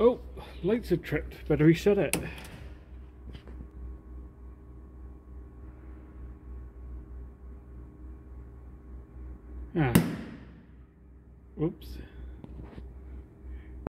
Oh, lights have tripped. Better reset it. Ah. Whoops.